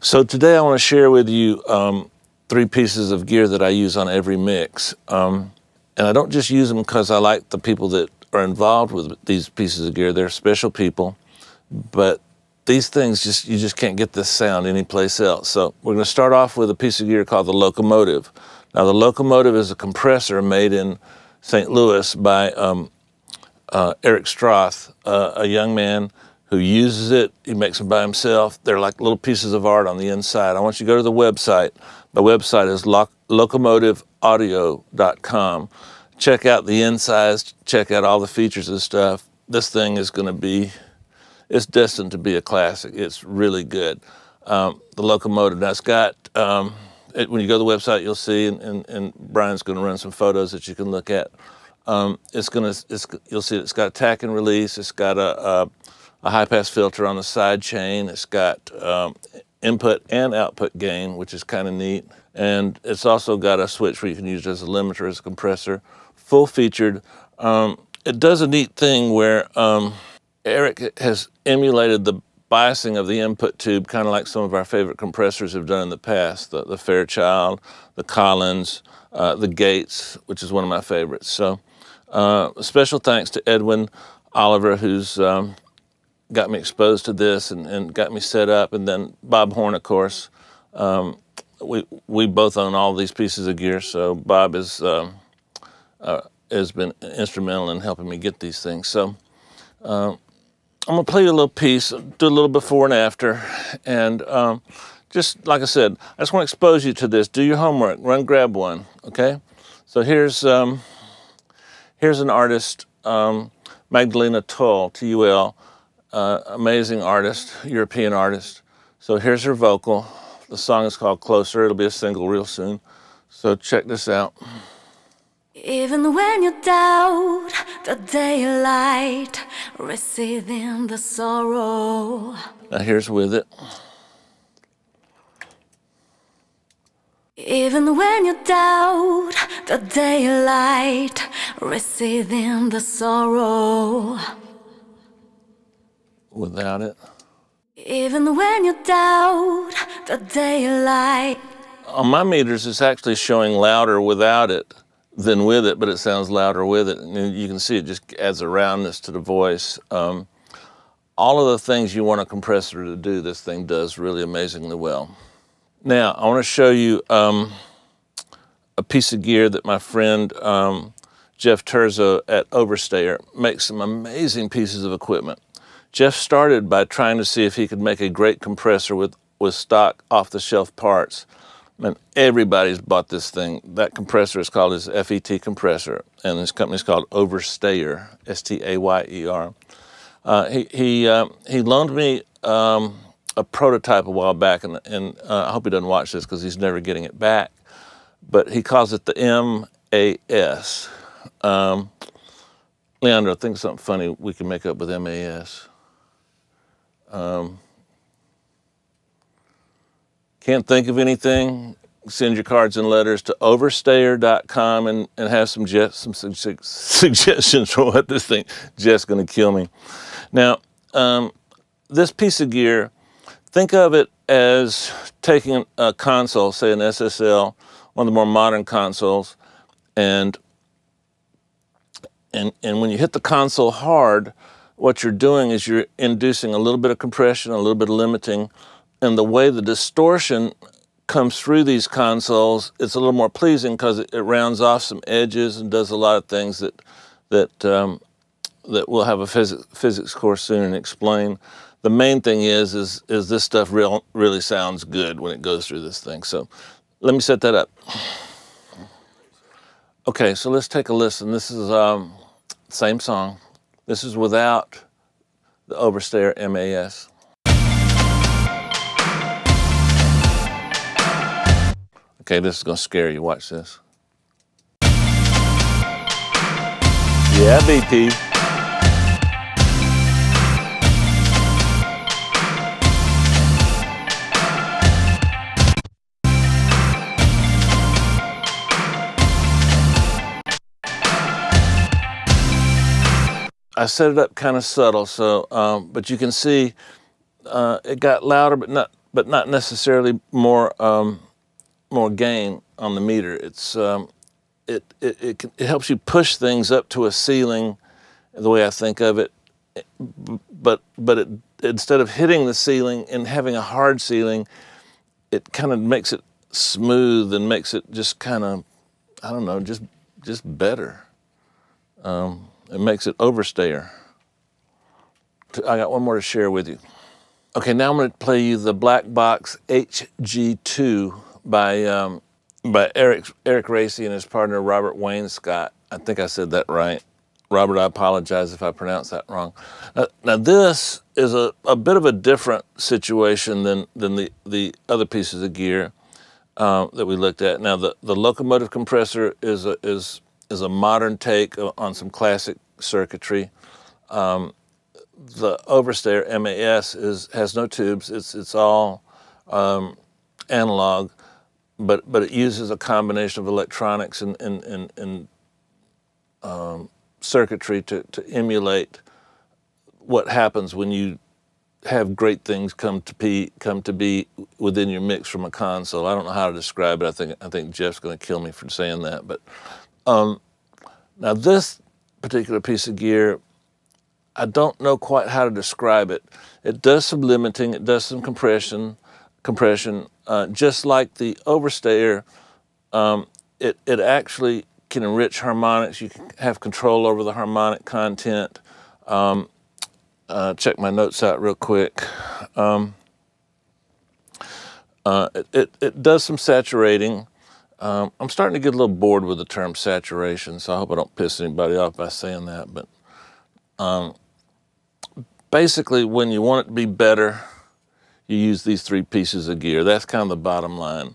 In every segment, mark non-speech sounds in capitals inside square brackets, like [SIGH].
So today I want to share with you um, three pieces of gear that I use on every mix. Um, and I don't just use them because I like the people that are involved with these pieces of gear. They're special people, but these things just you just can't get this sound anyplace else. So we're going to start off with a piece of gear called the locomotive. Now the locomotive is a compressor made in St. Louis by um, uh, Eric Stroth, uh, a young man who uses it. He makes them by himself. They're like little pieces of art on the inside. I want you to go to the website. The website is lo locomotiveaudio.com. Check out the insides, check out all the features and stuff. This thing is going to be, it's destined to be a classic. It's really good. Um, the locomotive, now it's got, um, it, when you go to the website, you'll see, and, and, and Brian's going to run some photos that you can look at. Um, it's going to, you'll see it's got attack and release. It's got a, a a high pass filter on the side chain. It's got um, input and output gain, which is kind of neat. And it's also got a switch where you can use it as a limiter, as a compressor, full featured. Um, it does a neat thing where um, Eric has emulated the biasing of the input tube, kind of like some of our favorite compressors have done in the past, the, the Fairchild, the Collins, uh, the Gates, which is one of my favorites. So uh, special thanks to Edwin Oliver, who's um, got me exposed to this and, and got me set up. And then Bob Horn, of course. Um, we we both own all these pieces of gear, so Bob is um, uh, has been instrumental in helping me get these things. So uh, I'm gonna play you a little piece, do a little before and after, and um, just like I said, I just want to expose you to this. Do your homework. Run, grab one. Okay. So here's um, here's an artist, um, Magdalena Tull, T-U-L uh, amazing artist, European artist. So here's her vocal. The song is called Closer. It'll be a single real soon. So check this out. Even when you doubt the daylight, receiving the sorrow. Now here's with it. Even when you doubt the daylight, receiving the sorrow without it. Even when you doubt the daylight. On my meters, it's actually showing louder without it than with it, but it sounds louder with it. And you can see it just adds a roundness to the voice. Um, all of the things you want a compressor to do, this thing does really amazingly well. Now, I want to show you um, a piece of gear that my friend um, Jeff Terzo at Overstayer makes some amazing pieces of equipment. Jeff started by trying to see if he could make a great compressor with, with stock off-the-shelf parts. And everybody's bought this thing. That compressor is called his FET compressor, and this company is called Overstayer, S-T-A-Y-E-R. Uh, he he, uh, he loaned me um, a prototype a while back, and, and uh, I hope he doesn't watch this because he's never getting it back. But he calls it the MAS. Um, Leandro, think something funny we can make up with MAS. Um, can't think of anything? Send your cards and letters to overstayer.com and, and have some, some su suggestions [LAUGHS] for what this thing just going to kill me. Now, um, this piece of gear, think of it as taking a console, say an SSL, one of the more modern consoles, and and and when you hit the console hard, what you're doing is you're inducing a little bit of compression, a little bit of limiting, and the way the distortion comes through these consoles, it's a little more pleasing because it, it, rounds off some edges and does a lot of things that that um, that we'll have a phys physics course soon and explain. The main thing is is is this stuff real really sounds good when it goes through this thing. So let me set that up. Okay, so let's take a listen. This is um, same song. This is without the Overstayer MAS. Okay, this is gonna scare you. Watch this. Yeah, BP. I set it up kind of subtle, so um, but you can see uh, it got louder, but not but not necessarily more um, more gain on the meter. It's um, it it it, it helps you push things up to a ceiling, the way I think of it. But but it, instead of hitting the ceiling and having a hard ceiling, it kind of makes it smooth and makes it just kind of I don't know just just better. Um, it makes it overstayer. I got one more to share with you. Okay, now I'm going to play you the Black Box HG2 by um, by Eric Eric Racy and his partner Robert Wayne Scott. I think I said that right. Robert, I apologize if I pronounced that wrong. Uh, now this is a, a bit of a different situation than than the the other pieces of gear uh, that we looked at. Now the, the locomotive compressor is a, is is a modern take on some classic circuitry. Um, the overstayer MAS is has no tubes. It's it's all um, analog, but but it uses a combination of electronics and and and, and um, circuitry to to emulate what happens when you have great things come to be come to be within your mix from a console. I don't know how to describe it. I think I think Jeff's going to kill me for saying that. But um, now this particular piece of gear I don't know quite how to describe it. It does some limiting, it does some compression, compression. Uh, just like the overstayer, um, it, it actually can enrich harmonics. You can have control over the harmonic content. Um, uh, check my notes out real quick. Um, uh, it, it, it, does some saturating. Um, I'm starting to get a little bored with the term saturation, so I hope I don't piss anybody off by saying that. But um, basically, when you want it to be better, you use these three pieces of gear. That's kind of the bottom line.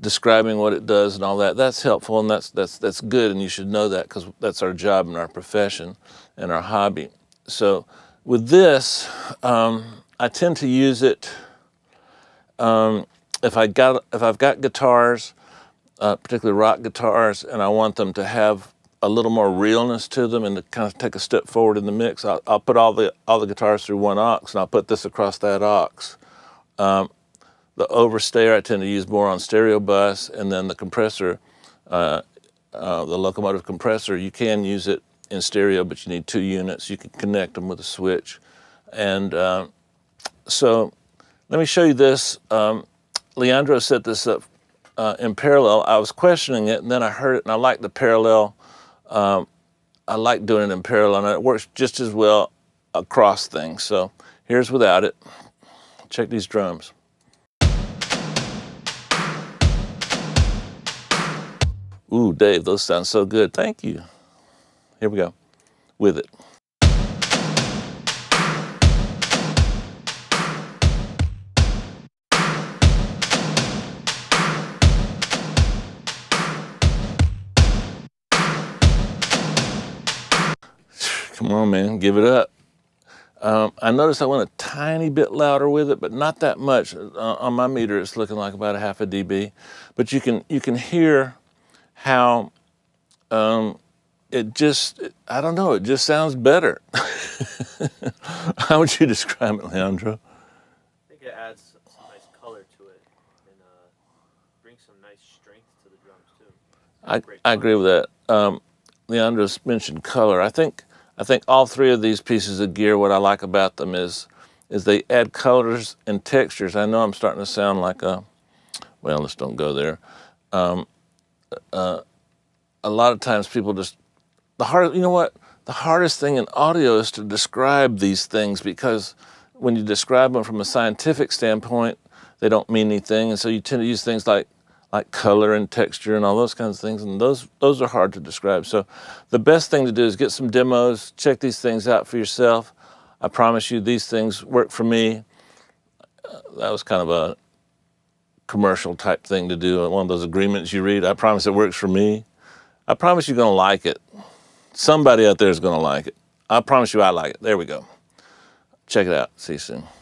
Describing what it does and all that, that's helpful and that's, that's, that's good, and you should know that because that's our job and our profession and our hobby. So, with this, um, I tend to use it um, if, I got, if I've got guitars, uh, particularly rock guitars, and I want them to have a little more realness to them and to kind of take a step forward in the mix, I'll, I'll, put all the all the guitars through one aux and I'll put this across that aux. Um, the overstayer I tend to use more on stereo bus, and then the compressor, uh, uh, the locomotive compressor, you can use it in stereo, but you need two units. You can connect them with a switch, and uh, so let me show you this. Um, Leandro set this up uh, in parallel. I was questioning it, and then I heard it, and I liked the parallel um, I like doing it in parallel, and it works just as well across things. So here's without it. Check these drums. Ooh, Dave, those sound so good. Thank you. Here we go. With it. Come on, man, give it up. Um, I noticed I went a tiny bit louder with it, but not that much. Uh, on my meter, it's looking like about a half a dB. But you can you can hear how um, it just I don't know. It just sounds better. [LAUGHS] how would you describe it, Leandro? I think it adds some nice color to it and uh, brings some nice strength to the drums too. I, I agree with that. Um, Leandro's mentioned color. I think I think all three of these pieces of gear, what I like about them is, is they add colors and textures. I know I'm starting to sound like a, well, let's don't go there. Um, uh, a lot of times people just, the hard, you know what? The hardest thing in audio is to describe these things because when you describe them from a scientific standpoint, they don't mean anything. And so you tend to use things like like color and texture and all those kinds of things, and those those are hard to describe. So the best thing to do is get some demos, check these things out for yourself. I promise you these things work for me. Uh, that was kind of a commercial type thing to do, one of those agreements you read. I promise it works for me. I promise you're gonna like it. Somebody out there is gonna like it. I promise you I like it. There we go. Check it out. See you soon.